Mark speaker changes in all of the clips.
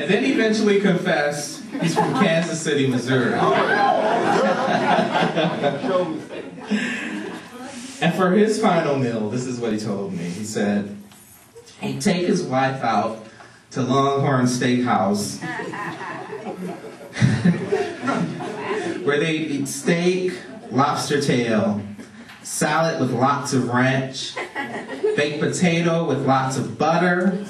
Speaker 1: And then eventually confessed he's from Kansas City, Missouri. and for his final meal, this is what he told me. He said, he'd take his wife out to Longhorn Steakhouse where they eat steak, lobster tail, salad with lots of ranch, baked potato with lots of butter.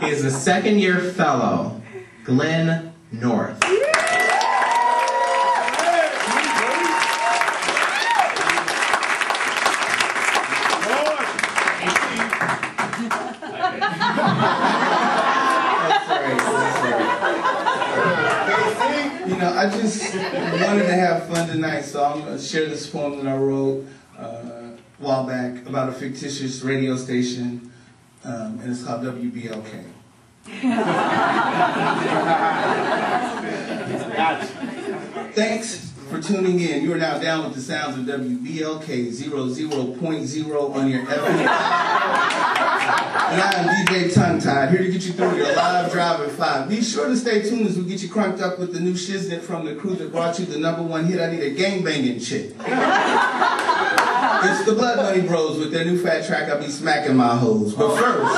Speaker 1: He is a second year fellow, Glenn North.
Speaker 2: You know, I just wanted to have fun tonight, so I'm going to share this poem that I wrote uh, a while back about a fictitious radio station, um, and it's called WBLK. Thanks for tuning in. You are now down with the sounds of WBLK 00.0 on your FM. And I am DJ Tongue Tied, here to get you through your live drive at 5. Be sure to stay tuned as we get you crunked up with the new shiznit from the crew that brought you the number one hit, I Need a Gang Banging Chick. It's the Blood Money Bros with their new fat track, I'll Be Smacking My Hoes. But oh. first,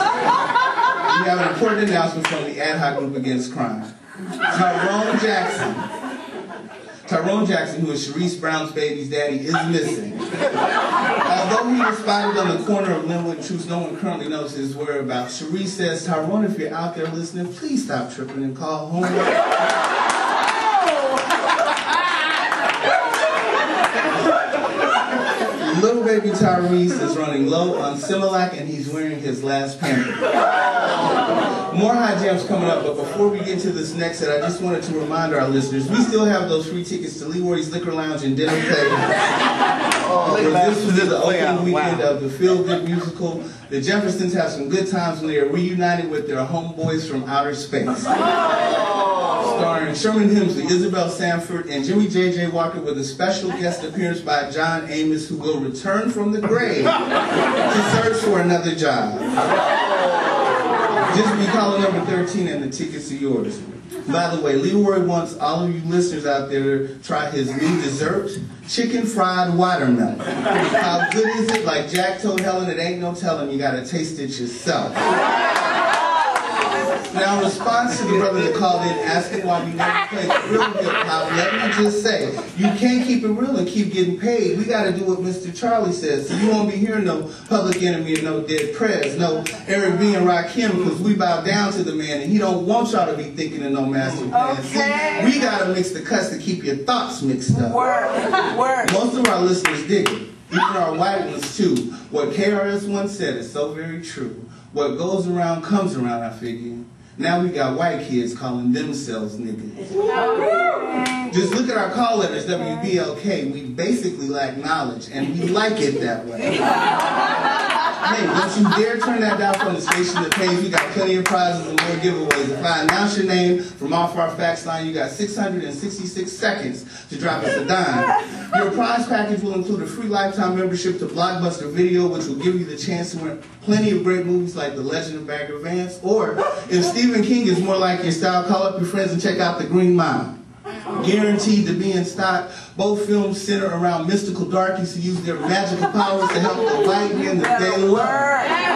Speaker 2: we have an important announcement from the Ad Hoc Group Against Crime. Tyrone Jackson Tyrone Jackson, who is Sharice Brown's baby's daddy, is missing. Although he was spotted on the corner of Linwood and Troost, no one currently knows his whereabouts. Sharice says, Tyrone, if you're out there listening, please stop tripping and call home. Little baby Tyrese is running low on Similac and he's wearing his last pamper. More high jams coming up, but before we get to this next set, I just wanted to remind our listeners, we still have those free tickets to Leroy's Liquor Lounge and Dinner Play. Oh, this was the opening weekend of the Feel Good musical. The Jeffersons have some good times when they are reunited with their homeboys from outer space oh. Starring Sherman Hemsley, Isabel Sanford, and Jimmy J.J. Walker with a special guest appearance by John Amos, who will return from the grave to search for another job. Just be calling number 13 and the tickets are yours. By the way, Leroy wants all of you listeners out there to try his new dessert, chicken fried watermelon. How good is it? Like Jack told Helen, it ain't no telling, you gotta taste it yourself. Now, in response to the brother that called in asking why we never play real hip hop, let me just say, you can't keep it real and keep getting paid. We got to do what Mr. Charlie says. So you won't be hearing no Public Enemy and no Dead Prez, no Eric B. and Rakim, because we bow down to the man and he don't want y'all to be thinking of no master plan. Okay. See, we got to mix the cuts to keep your thoughts mixed up.
Speaker 3: Word, word.
Speaker 2: Most of our listeners dig it. Even our white ones too. What KRS once said is so very true. What goes around comes around, I figure. Now we got white kids calling themselves niggas. Just look at our call letters, WBLK. We basically lack knowledge, and we like it that way. hey, don't you dare turn that down from the station that pays. We got plenty of prizes and more giveaways. If I announce your name from off our fax line, you got 666 seconds to drop us a dime. Your prize package will include a free lifetime membership to Blockbuster Video, which will give you the chance to win plenty of great movies like The Legend of Bagger Vance. Or if Stephen King is more like your style, call up your friends and check out The Green Mile. Guaranteed to be in stock. Both films center around mystical darkies who use their magical powers to help the white men that they love.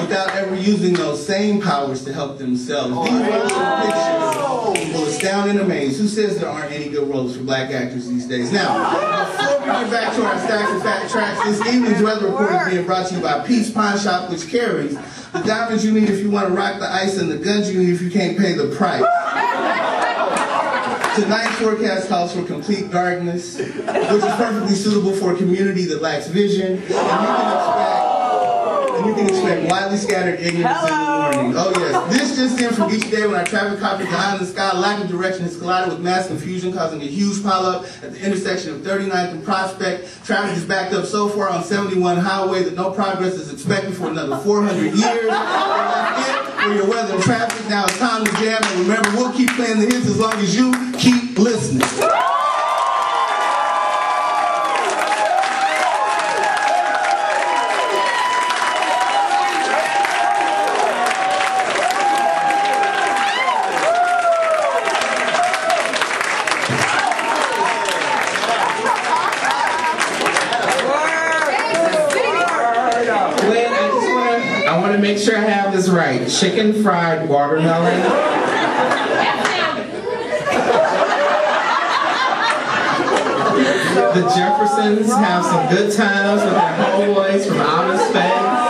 Speaker 2: Without ever using those same powers to help themselves. These oh. pictures will astound and amaze. Who says there aren't any good roles for black actors these days? Now, before we get back to our stacks of fat tracks, this evening's weather report is being brought to you by Pete's Pawn Shop, which carries the diamonds you need if you want to rock the ice and the guns you need if you can't pay the price. Tonight's forecast calls for complete darkness, which is perfectly suitable for a community that lacks vision. And you can expect and you can expect widely scattered ignorance Hello. in the morning. Oh yes, this just in from each day when our traffic cop is behind the sky, lack of direction has collided with mass confusion, causing a huge pileup at the intersection of 39th and Prospect. Traffic is backed up so far on 71 Highway that no progress is expected for another 400 years. For your weather traffic. Now it's time to jam, and remember, we'll keep playing the hits as long as you keep listening.
Speaker 1: I want to make sure I have this right. Chicken fried watermelon. the Jeffersons have some good times with their homeboys from outer space.